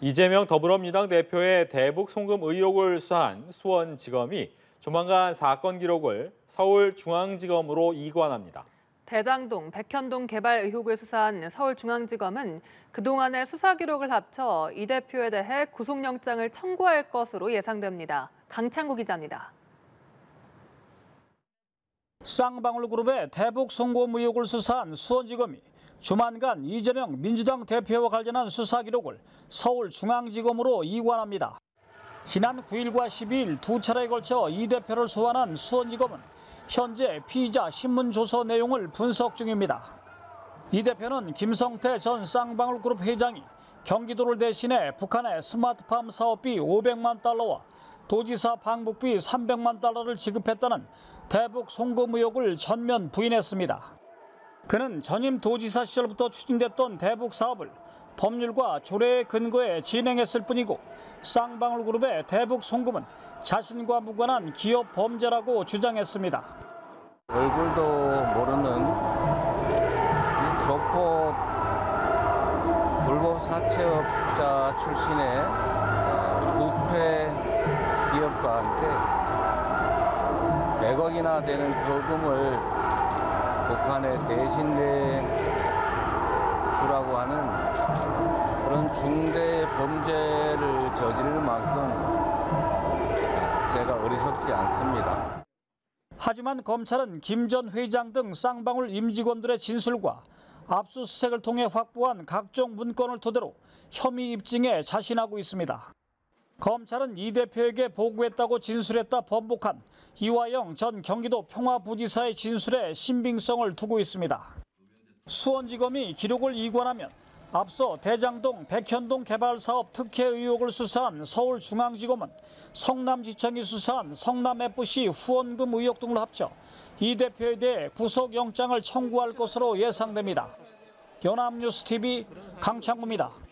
이재명 더불어민주당 대표의 대북 송금 의혹을 수사한 수원지검이 조만간 사건 기록을 서울중앙지검으로 이관합니다. 대장동, 백현동 개발 의혹을 수사한 서울중앙지검은 그동안의 수사 기록을 합쳐 이 대표에 대해 구속영장을 청구할 것으로 예상됩니다. 강창구 기자입니다. 쌍방울 그룹의 대북 송금 의혹을 수사한 수원지검이 조만간 이재명 민주당 대표와 관련한 수사 기록을 서울중앙지검으로 이관합니다. 지난 9일과 12일 두 차례에 걸쳐 이 대표를 소환한 수원지검은 현재 피의자 신문 조서 내용을 분석 중입니다. 이 대표는 김성태 전 쌍방울그룹 회장이 경기도를 대신해 북한의 스마트팜 사업비 500만 달러와 도지사 방북비 300만 달러를 지급했다는 대북 송금 의혹을 전면 부인했습니다. 그는 전임 도지사 시절부터 추진됐던 대북 사업을 법률과 조례의 근거에 진행했을 뿐이고 쌍방울 그룹의 대북 송금은 자신과 무관한 기업 범죄라고 주장했습니다. 얼굴도 모르는 이 조폭 불법 사채업자 출신의 어, 부패 기업과 함께 100억이나 되는 거금을 북한에 대신 내주라고 하는 그런 중대 범죄를 저지르는 만큼 제가 어리석지 않습니다. 하지만 검찰은 김 전 회장 등 쌍방울 임직원들의 진술과 압수수색을 통해 확보한 각종 문건을 토대로 혐의 입증에 자신하고 있습니다. 검찰은 이 대표에게 보고했다고 진술했다 번복한 이화영 전 경기도 평화부지사의 진술에 신빙성을 두고 있습니다. 수원지검이 기록을 이관하면 앞서 대장동 백현동 개발사업 특혜 의혹을 수사한 서울중앙지검은 성남지청이 수사한 성남FC 후원금 의혹 등을 합쳐 이 대표에 대해 구속영장을 청구할 것으로 예상됩니다. 연합뉴스TV 강창구입니다.